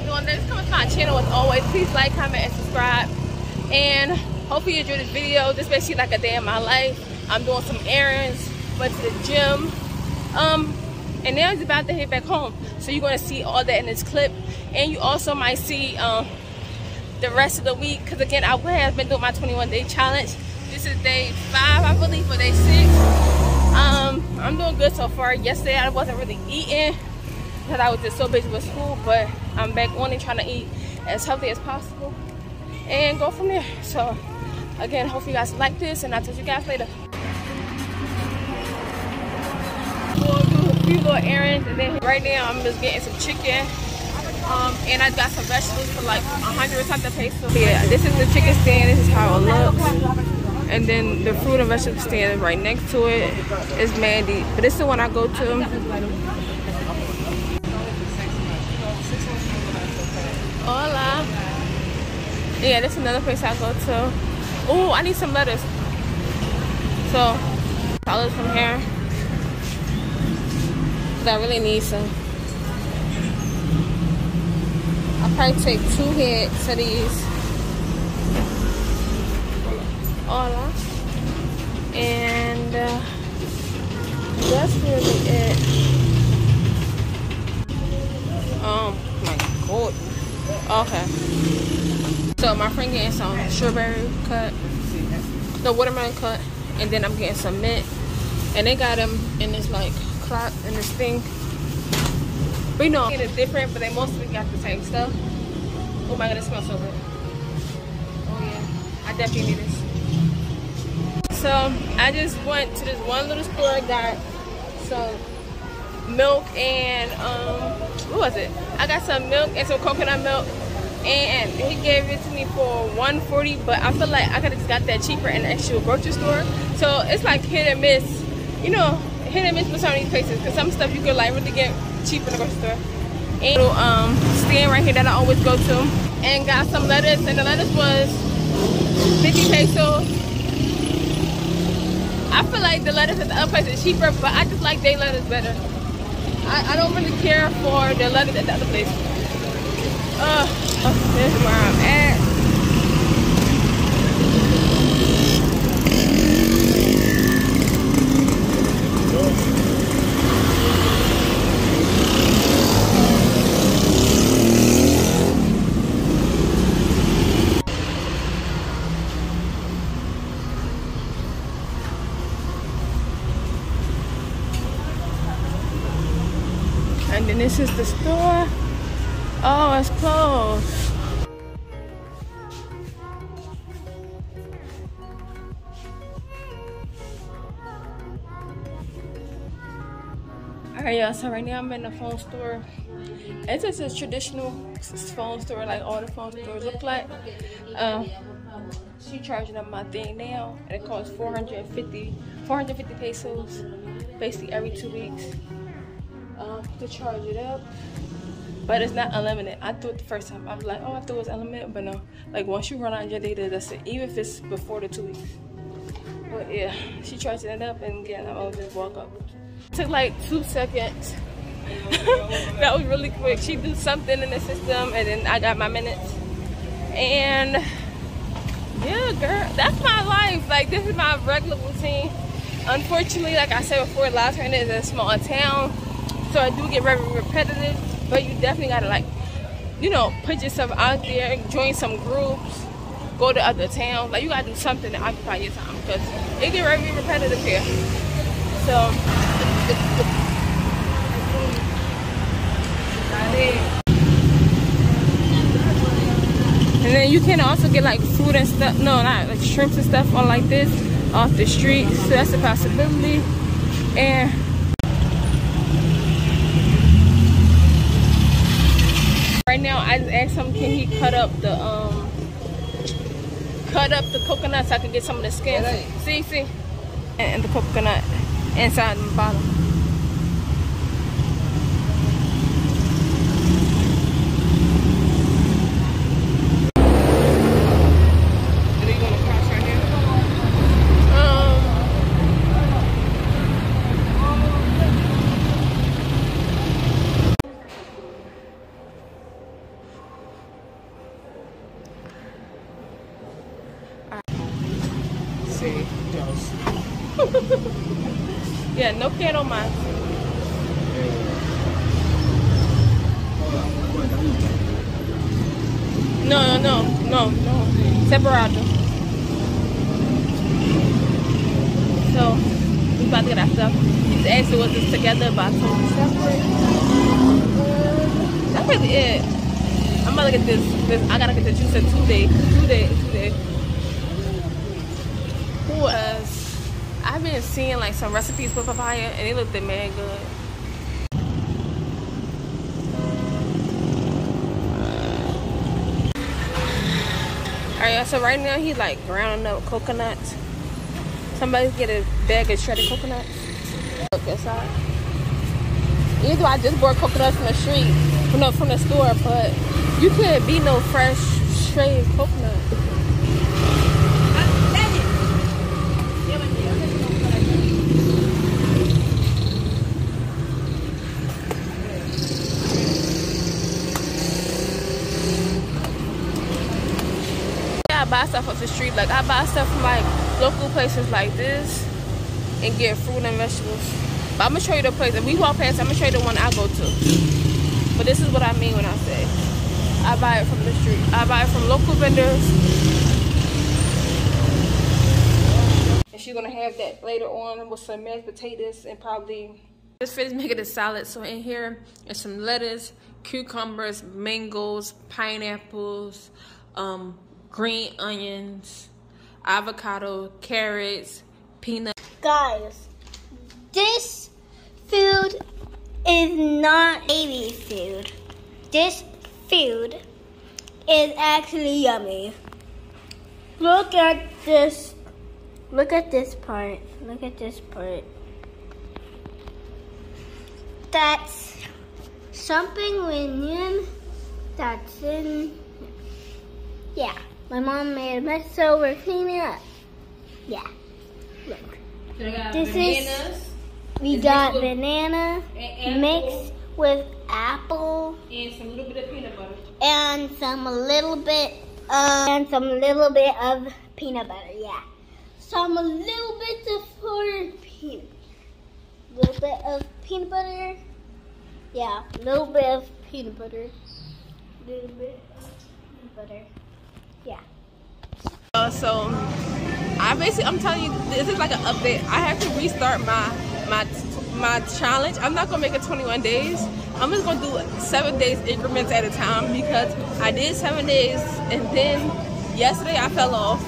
doing? Thanks coming to my channel as always. Please like, comment, and subscribe. And hopefully you enjoyed this video. This basically like a day in my life. I'm doing some errands, went to the gym. Um, and now he's about to head back home. So you're gonna see all that in this clip. And you also might see um, the rest of the week. Cause again, I have been doing my 21 day challenge. This is day five, I believe, or day six. Um, I'm doing good so far. Yesterday I wasn't really eating because I was just so busy with school, but I'm back on and trying to eat as healthy as possible and go from there. So again, hope you guys like this and I'll talk to you guys later. Do a few little errands and then right now I'm just getting some chicken. Um, and I got some vegetables for like a hundred something pesos. Yeah, this is the chicken stand. This is how it looks. And then the fruit and vegetable stand right next to it is Mandy. But this is the one I go to. Hola. Yeah, this is another place I go to. Oh, I need some lettuce. So, follow from here. Cause I really need some. I'll probably take two hits of these. Hola. And uh, that's really it. God. Oh, okay. So my friend getting some strawberry cut, the watermelon cut, and then I'm getting some mint. And they got them in this like clock in this thing. You know, it's different, but they mostly got the same stuff. Oh my god, it smells so good. Oh yeah, I definitely need this. So I just went to this one little store, I got some milk and um, what was it? I got some milk and some coconut milk. And he gave it to me for 140 but i feel like i could have just got that cheaper in the actual grocery store. So it's like hit and miss. You know hit and miss with some of these places because some stuff you could like really get cheap in the grocery store. And um stand right here that i always go to. And got some lettuce and the lettuce was 50 pesos i feel like the lettuce at the other place is cheaper but i just like their lettuce better I, I don't really care for the lettuce at the other place uh, this is where I'm at. And then this is the store. Oh, it's closed. Alright, y'all. So right now I'm in the phone store. It's just a traditional phone store, like all the phone stores look like. Um, she charging up my thing now, and it costs 450, 450 pesos, basically every two weeks, um, to charge it up but it's not unlimited. I thought the first time I was like, oh, I thought it was unlimited, but no. Like once you run out of your data, that's it. Even if it's before the two weeks. But yeah, she charged it up, and again, I'll just walk up. Took like two seconds. that was really quick. She do something in the system, and then I got my minutes. And yeah, girl, that's my life. Like this is my regular routine. Unfortunately, like I said before, Las Terrenas is a small town, so I do get very repetitive but you definitely gotta like you know put yourself out there join some groups go to other towns. Like you gotta do something to occupy your time because it get very repetitive here. So and then you can also get like food and stuff no not like shrimps and stuff on like this off the street. So that's a possibility. And right now I just asked him can he cut up the um cut up the coconut so I can get some of the skin. See, see? And, the coconut inside the bottom. Yeah, no quiero más. No, no, no, no, no. Separado. So, we about to get our stuff. He's asking was this together, but him separate. That's really it. I'm gonna get this, this. I gotta get the juice in two days. Two days. Two days. Who was? I've been seeing like some recipes for papaya, and they look man good. Alright, so right now he's like grounding up coconuts. Somebody get a bag of shredded coconuts. Look inside. Either I just bought coconuts from the street, the, from the store, but you couldn't beat no fresh, straight coconut. Buy stuff off the street. Like I buy stuff from like local places like this and get fruit and vegetables. But I'm gonna show you the place. If we walk past, I'm gonna show you the one I go to. But this is what I mean when I say I buy it from the street. I buy it from local vendors. And she's gonna have that later on with some mashed potatoes and probably just finished making a salad. So in here is some lettuce, cucumbers, mangoes, pineapples, um, green onions, avocado, carrots, peanut. Guys, this food is not baby food. This food is actually yummy. Look at this. Look at this part. Look at this part. That's something onion that's in. Yeah. My mom made a mess, so we're cleaning up. Yeah. Look. So this bananas. is we got banana mixed with apple and some little bit of peanut butter and some a little bit of, and some little bit of peanut butter. Yeah, some a little bit of for peanut, little bit of peanut butter. Yeah, a little bit of peanut butter, A little bit of peanut butter. Yeah. Uh, so I basically, I'm telling you, this is like an update. I have to restart my my my challenge. I'm not gonna make it 21 days. I'm just gonna do seven days increments at a time because I did seven days and then yesterday I fell off.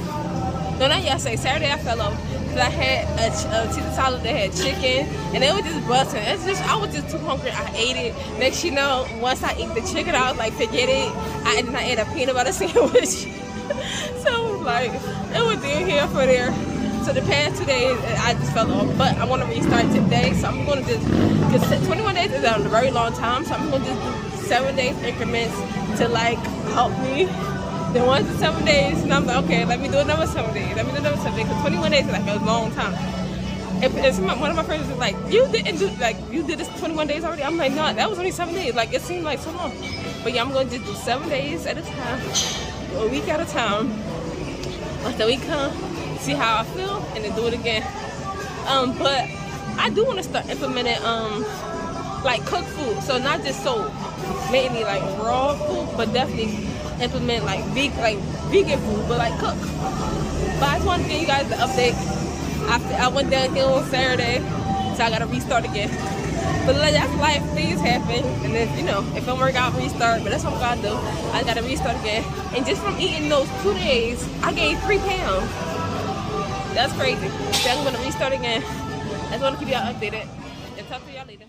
No, not yesterday. Saturday I fell off because I had a, a salad that had chicken and it was just busting. It's just I was just too hungry. I ate it. Next you know, once I eat the chicken, I was like, forget it. I then I ate a peanut butter sandwich so like it was in here for there. So the past two days I just fell off, but I want to restart today. So I'm going to just because 21 days is a very long time. So I'm going to just do seven days increments to like help me. Then once the seven days, and I'm like, okay, let me do another seven days. Let me do another seven days because 21 days is like a long time. And one of my friends was like, you didn't do like you did this 21 days already. I'm like, no, that was only seven days. Like it seemed like so long. But yeah, I'm going to just do seven days at a time a week at a time until we come, see how I feel, and then do it again. Um, but I do want to start implementing um like cooked food, so not just so mainly like raw food, but definitely implement like big like vegan food, but like cook. But I just want to give you guys the update. After I went down here on Saturday, so I gotta restart again. But that's life, things happen. And then, you know, if don't work out, restart. But that's what I'm gonna do. I gotta restart again. And just from eating those two days, I gained three pounds. That's crazy. So I'm gonna restart again. I just wanna keep y'all updated. And talk to y'all later.